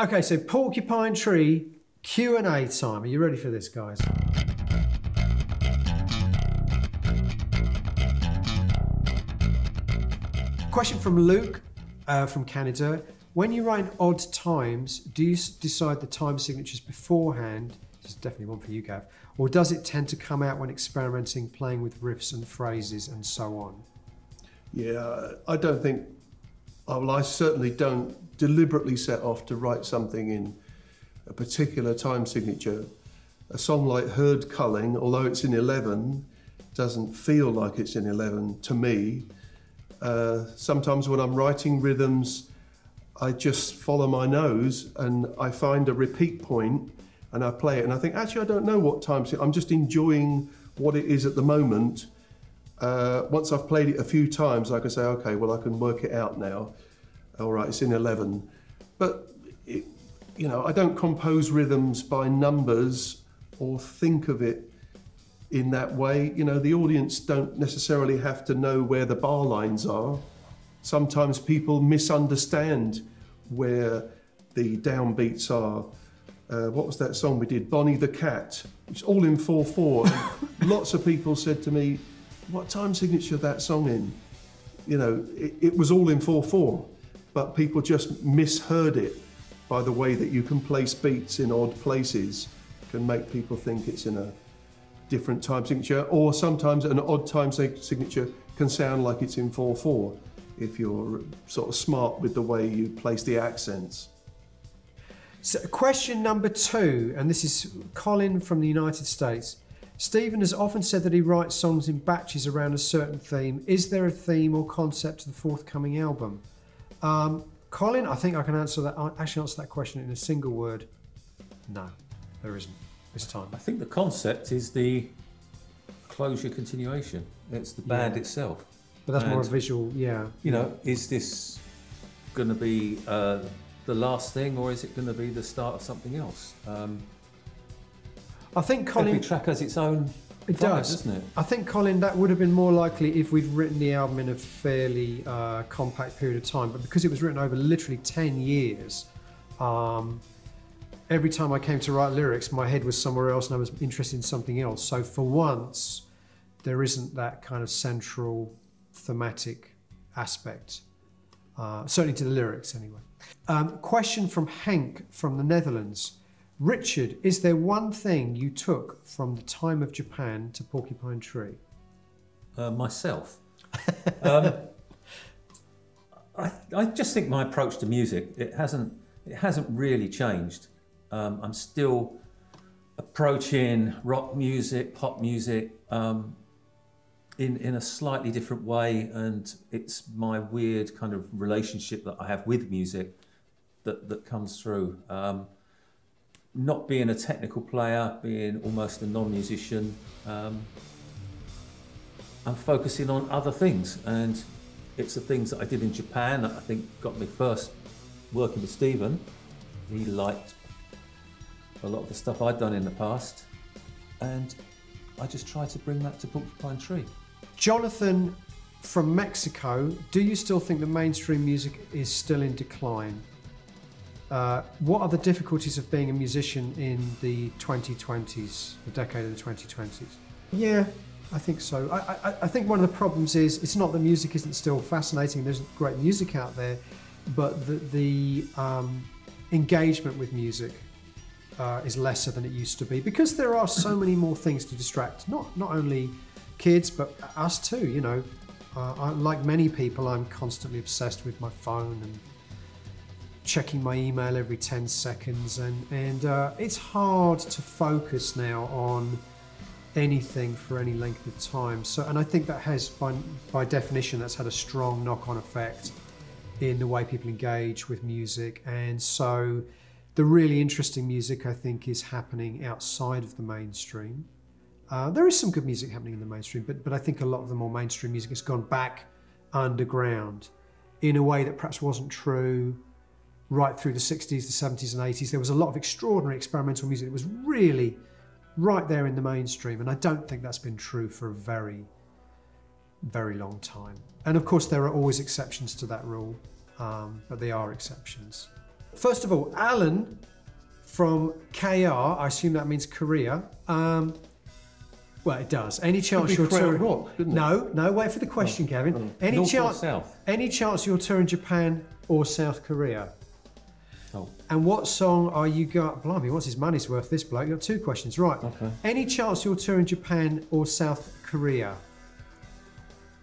Okay, so Porcupine Tree Q and A time. Are you ready for this, guys? Question from Luke uh, from Canada. When you write odd times, do you decide the time signatures beforehand? This is definitely one for you, Gav. Or does it tend to come out when experimenting, playing with riffs and phrases and so on? Yeah, I don't think. Well, I certainly don't deliberately set off to write something in a particular time signature. A song like Herd Culling, although it's in 11, doesn't feel like it's in 11 to me. Uh, sometimes when I'm writing rhythms, I just follow my nose and I find a repeat point and I play it and I think, actually, I don't know what time. I'm just enjoying what it is at the moment. Uh, once I've played it a few times, I can say, okay, well, I can work it out now. All right, it's in 11. But, it, you know, I don't compose rhythms by numbers or think of it in that way. You know, the audience don't necessarily have to know where the bar lines are. Sometimes people misunderstand where the downbeats are. Uh, what was that song we did? Bonnie the Cat. It's all in 4 4. Lots of people said to me, What time signature that song in? You know, it, it was all in 4 4, but people just misheard it by the way that you can place beats in odd places, can make people think it's in a different time signature, or sometimes an odd time signature can sound like it's in 4 4 if you're sort of smart with the way you place the accents. So, question number two, and this is Colin from the United States. Steven has often said that he writes songs in batches around a certain theme. Is there a theme or concept to the forthcoming album? Um, Colin, I think I can answer that. I actually answer that question in a single word. No, there isn't this time. I think the concept is the closure continuation. It's the band Yeah. itself. But that's more a visual, yeah. You know, is this going to be uh, the last thing, or is it going to be the start of something else? Um, I think every Colin. track has its own. It vibe, does. doesn't it? I think, Colin, that would have been more likely if we'd written the album in a fairly uh, compact period of time. But because it was written over literally 10 years, um, every time I came to write lyrics, my head was somewhere else and I was interested in something else. So for once, there isn't that kind of central thematic aspect, uh, certainly to the lyrics anyway. Um, question from Hank from the Netherlands. Richard, is there one thing you took from the time of Japan to Porcupine Tree? Uh, myself. um, I, I just think my approach to music it hasn't it hasn't really changed. Um, I'm still approaching rock music, pop music um, in in a slightly different way, and it's my weird kind of relationship that I have with music that that comes through. Um, not being a technical player, being almost a non-musician. Um, I'm focusing on other things, and it's the things that I did in Japan that I think got me first working with Steven. He liked a lot of the stuff I'd done in the past, and I just tried to bring that to Porcupine Tree. Jonathan from Mexico, do you still think the mainstream music is still in decline? Uh, what are the difficulties of being a musician in the 2020s, the decade of the 2020s? Yeah, I think so. I, I, I think one of the problems is it's not that music isn't still fascinating, there's great music out there, but the, the um, engagement with music uh, is lesser than it used to be because there are so many more things to distract not not only kids but us too. You know, uh, I, like many people, I'm constantly obsessed with my phone and checking my email every 10 seconds, and and uh, it's hard to focus now on anything for any length of time. So, and I think that has, by by definition, that's had a strong knock-on effect in the way people engage with music, and so the really interesting music I think is happening outside of the mainstream. Uh, there is some good music happening in the mainstream, but but I think a lot of the more mainstream music has gone back underground in a way that perhaps wasn't true right through the 60s, the 70s, and 80s. There was a lot of extraordinary experimental music that was really right there in the mainstream, and I don't think that's been true for a very, very long time. And of course, there are always exceptions to that rule, um, but they are exceptions. First of all, Alan from KR, I assume that means Korea. Um, well, it does. Any chance you're touring? Rock, it? no, no. Wait for the question, Gavin. Any North or chance? Any chance you'll tour in Japan or South Korea? Oh, And what song are you got? Blimey, what's his money's worth? This bloke. You got two questions, right? Okay. Any chance you'll tour in Japan or South Korea?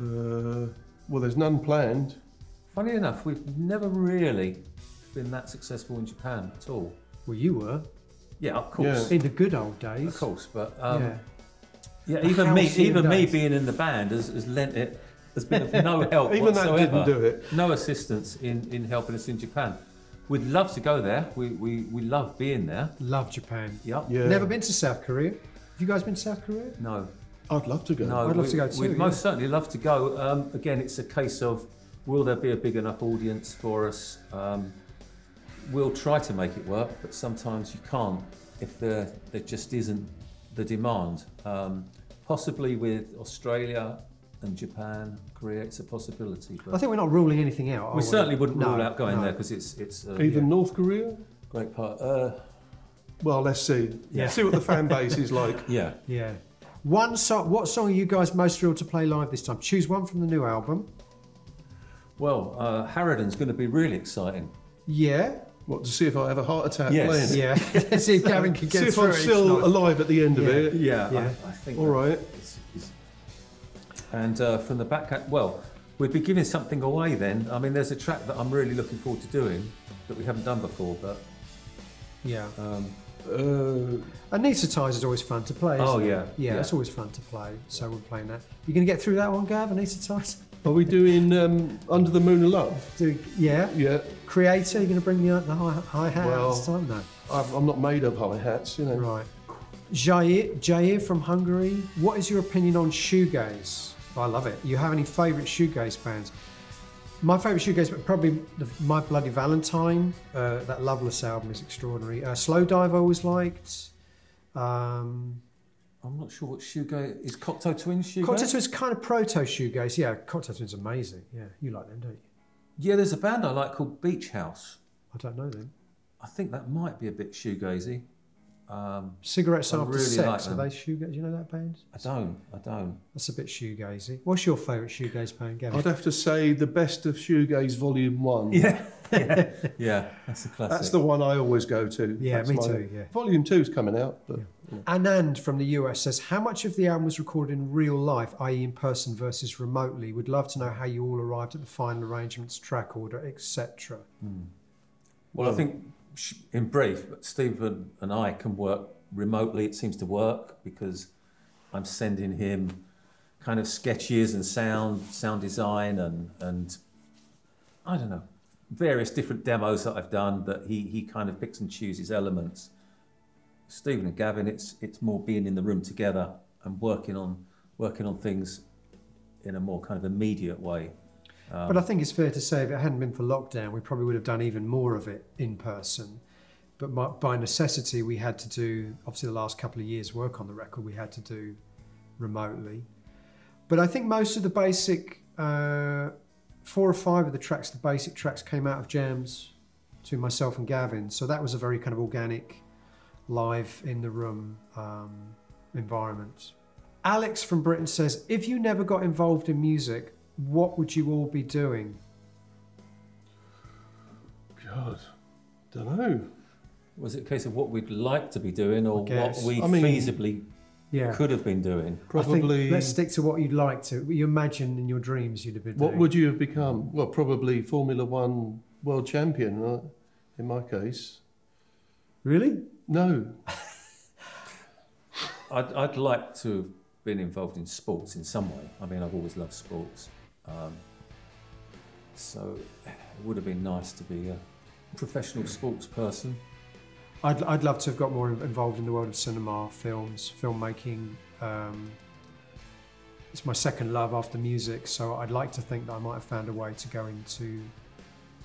Uh, well, there's none planned. funny enough, we've never really been that successful in Japan at all. Well, you were Yeah, of course, in the good old days. of course, but um, yeah. yeah. Even me, halcyon even me being in the band has, has lent it. Has been of no help Even that didn't do it. No assistance in, in helping us in Japan. We'd love to go there. We, we, we love being there. Love Japan. Yep. Yeah. Never been to South Korea. Have you guys been to South Korea? No, I'd love to go. No, I'd love we, to go too, We'd yeah. most certainly love to go. Um, again, it's a case of will there be a big enough audience for us? Um, we'll try to make it work, but sometimes you can't if there there just isn't the demand. Um, possibly with Australia and Japan, Korea, it's a possibility. But I think we're not ruling anything out. are we certainly wouldn't No, rule out going no. there because it's it's a Even North Korea? great part. Uh, Well, let's see. Yeah. See what the fan base is like. yeah. Yeah. One song. What song are you guys most thrilled to play live this time? Choose one from the new album. Well, uh, Harridan's going to be really exciting. Yeah. What to see if I have a heart attack Yes. playing it. Yeah. Let's see if Gavin can get See if I'm still alive at the end of it. Yeah, Yeah. I, I think. All that- right. It's- it's- And uh, from the back, end- well, we'd be giving something away then. I mean, there's a track that I'm really looking forward to doing that we haven't done before, but Yeah. um, Uh, Anesthetized is always fun to play. Isn't Oh, it? yeah. yeah. Yeah. it's always fun to play. So we're playing that. You going to get through that one, Gav? Anesthetized? are we doing um, Under the Moon of Love? Do yeah. Yeah. Creator, you going to bring the, the high, hi hat Well- this time? No. I'm I'm not made of hi hats, you know. Right. Jair, Jair from Hungary. What is your opinion on shoegaze? I love it. You have any favourite shoegaze bands? My favourite shoegaze, but probably the, My Bloody Valentine. Uh, that Loveless album is extraordinary. Uh, Slowdive I always liked. Um, I'm not sure what shoegaze is. Cocteau Twins shoegaze? Cocteau Twins kind of proto shoegaze. Yeah, Cocteau Twins amazing. Yeah, you like them, don't you? Yeah, there's a band I like called Beach House. I don't know them. I think that might be a bit shoegazy. Um, Cigarettes I After really Sex. like are them. they shoegaze? Do you know that band? I don't. I don't. That's a bit shoegazy. What's your favourite shoegaze band, Gavin? I'd have to say the best of Shoegaze Volume 1. Yeah. yeah. Yeah. That's a classic. That's the one I always go to. Yeah, That's me my- too, yeah. Volume two is coming out, but Anand from the US says, How much of the album was recorded in real life, i.e., in person versus remotely? Would love to know how you all arrived at the final arrangements, track order, etc. Well, I think sh- in brief, Steven and I can work remotely. It seems to work because I'm sending him kind of sketches and sound, sound design, and and I don't know various different demos that I've done that he he kind of picks and chooses elements. Steven and Gavin, it's it's more being in the room together and working on working on things in a more kind of immediate way. But I think it's fair to say if it hadn't been for lockdown, we probably would have done even more of it in person. But by, by necessity, we had to do, obviously, the last couple of years' work on the record, we had to do remotely. But I think most of the basic, uh, four or five of the tracks, the basic tracks came out of jams to myself and Gavin. So that was a very kind of organic, live in the room um, environment. Alex from Britain says, if you never got involved in music, what would you all be doing? God, don't know. Was it a case of what we'd like to be doing or what guess. we I mean- feasibly Yeah. could have been doing? I think Probably. let's stick to what you'd like to. You imagine in your dreams you'd have been What doing. would you have become? Well, probably Formula One world champion, right? in my case. really? No. I'd, I'd like to have been involved in sports in some way. I mean, I've always loved sports. Um, so it would have been nice to be a professional sports person. I'd, I'd love to have got more involved in the world of cinema, films, filmmaking. Um, it's my second love after music, so I'd like to think that I might have found a way to go into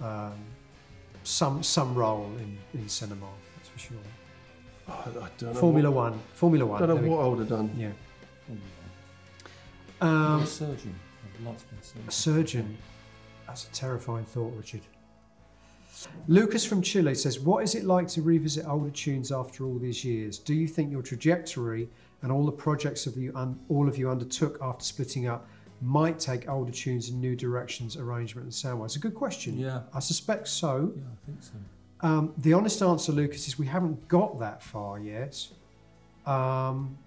um, some some role in, in cinema. That's for sure. I, I don't know. Formula what, One, Formula One. I don't know what I would have done. Yeah. Um, a surgeon. I'd like to be a surgeon. That's a terrifying thought, Richard. Lucas from Chile says, What is it like to revisit older tunes after all these years? Do you think your trajectory and all the projects of you all of you undertook after splitting up might take older tunes in new directions, arrangement and sound wise? It's A good question. Yeah. I suspect so. Yeah, I think so. Um, the honest answer, Lucas, is we haven't got that far yet. Um,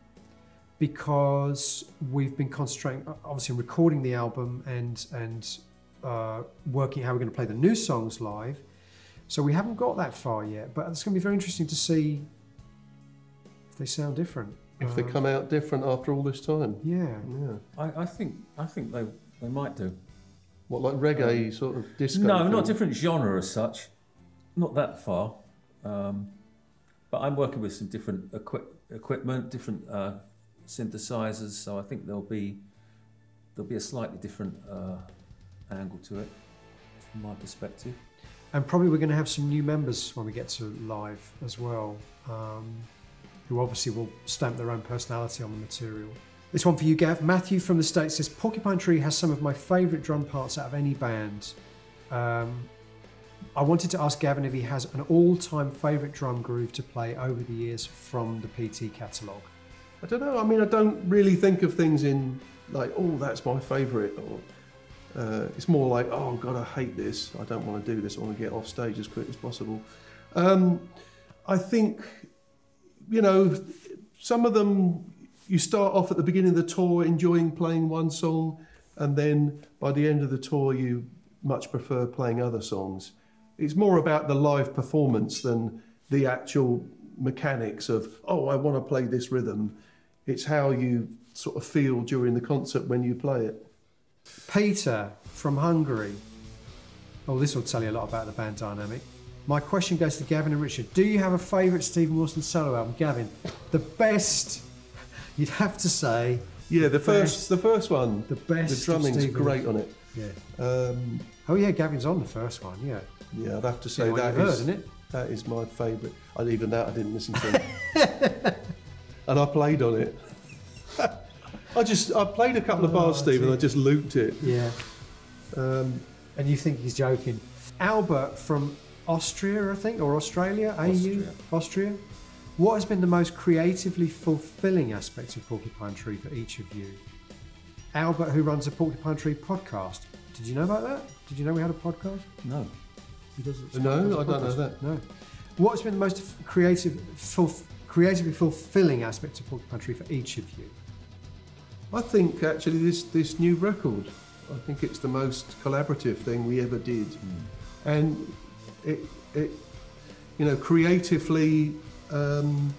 because we've been concentrating, obviously, on recording the album and and uh, working how we're going to play the new songs live. So we haven't got that far yet, but it's going to be very interesting to see if they sound different. If they Um, come out different after all this time. yeah. Yeah. I, I think I think they they might do. What, like reggae sort of disco? No, thing? not different genre as such. Not that far. Um, but I'm working with some different equi- equipment, different uh, synthesizers, so I think there'll be there'll be a slightly different uh, angle to it from my perspective. And probably we're going to have some new members when we get to live as well, um, who obviously will stamp their own personality on the material. This one for you, Gav. Matthew from the States says Porcupine Tree has some of my favourite drum parts out of any band. Um, I wanted to ask Gavin if he has an all time favourite drum groove to play over the years from the PT catalogue. I don't know. I mean, I don't really think of things in like, oh, that's my favourite. Or uh, it's more like, oh God, I hate this. I don't want to do this. I want to get off stage as quick as possible. Um, I think, you know, some of them you start off at the beginning of the tour enjoying playing one song, and then by the end of the tour you much prefer playing other songs. It's more about the live performance than the actual mechanics of, oh, I want to play this rhythm. It's how you sort of feel during the concert when you play it. Peter from Hungary. Oh, this will tell you a lot about the band dynamic. My question goes to Gavin and Richard. Do you have a favourite Steven Wilson solo album? Gavin, the best, you'd have to say, Yeah, the Best. first, the first one, the best. the drumming's great on it. Yeah. Um, Oh, yeah, Gavin's on the first one, yeah. yeah, I'd have to say that heard, is isn't it? that is my favourite. And even that I didn't listen to, and I played on it. I just I played a couple of bars, Oh, Steve, and I just looped it. Yeah. Um, And you think he's joking. Albert from Austria, I think, or Australia, AU? Austria. Austria. What has been the most creatively fulfilling aspect of Porcupine Tree for each of you? Albert, who runs a Porcupine Tree podcast. Did you know about that? Did you know we had a podcast? No. He doesn't. No, I a I don't know that. No. What has been the most creative, ful- creatively fulfilling aspect of Porcupine Tree for each of you? I think actually this this new record, I think it's the most collaborative thing we ever did, and it it you know creatively, um,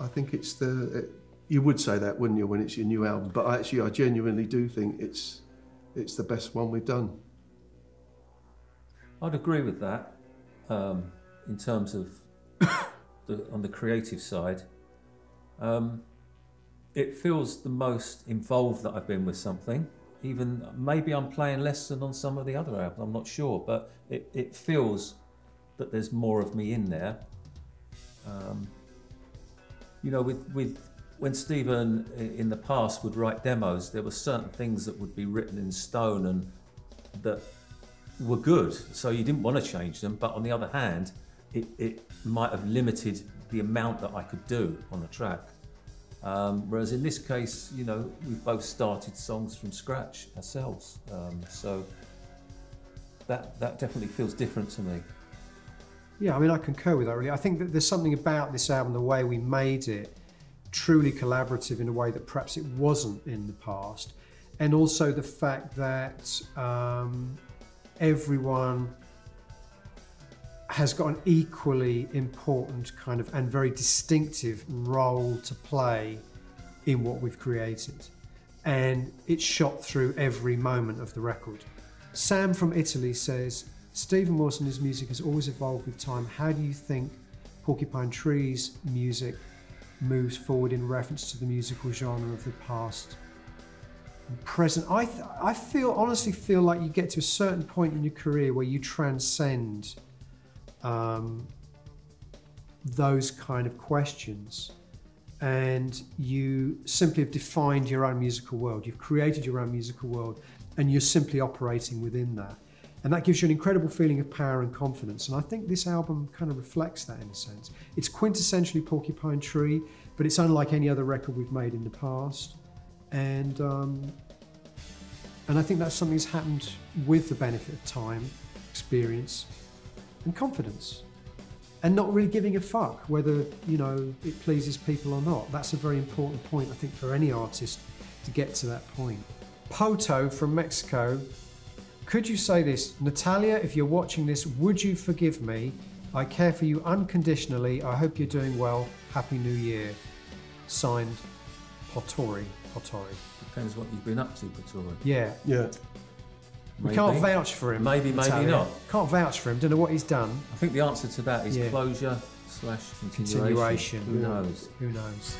I think it's the it, you would say that wouldn't you when it's your new album, but I actually I genuinely do think it's it's the best one we've done. I'd agree with that um, in terms of the, on the creative side. Um, it feels the most involved that I've been with something. Even maybe I'm playing less than on some of the other albums. I'm not sure, but it, it feels that there's more of me in there. Um, you know, with with when Steven in the past would write demos, there were certain things that would be written in stone and that were good, so you didn't want to change them. But on the other hand, it, it might have limited the amount that I could do on a track. Um, whereas in this case, you know, we've both started songs from scratch ourselves, um, so that that definitely feels different to me. Yeah, I mean, I concur with that really. I think that there's something about this album, the way we made it, truly collaborative in a way that perhaps it wasn't in the past. And also the fact that um, everyone has got an equally important kind of and very distinctive role to play in what we've created. And it's shot through every moment of the record. Sam from Italy says, Steven Wilson, his music has always evolved with time. How do you think Porcupine Tree's music moves forward in reference to the musical genre of the past and present? I, I feel, honestly feel like you get to a certain point in your career where you transcend um, those kind of questions and you simply have defined your own musical world. You've created your own musical world and you're simply operating within that. And that gives you an incredible feeling of power and confidence. And I think this album kind of reflects that in a sense. It's quintessentially Porcupine Tree, but it's unlike any other record we've made in the past. And um, and I think that's something that's happened with the benefit of time, experience, and confidence. And not really giving a fuck whether, you know, it pleases people or not. That's a very important point, I think, for any artist to get to that point. Poto from Mexico. Could you say this? Natalia, if you're watching this, would you forgive me? I care for you unconditionally. I hope you're doing well. Happy New Year. Signed, Potori. Potori. Depends what you've been up to, Pretori. Yeah. Yeah. We can't vouch for him. Maybe, maybe Natalia. not. Can't vouch for him. Don't know what he's done. I think the answer to that is Yeah. closure slash continuation. Continuation. Who knows? Who knows?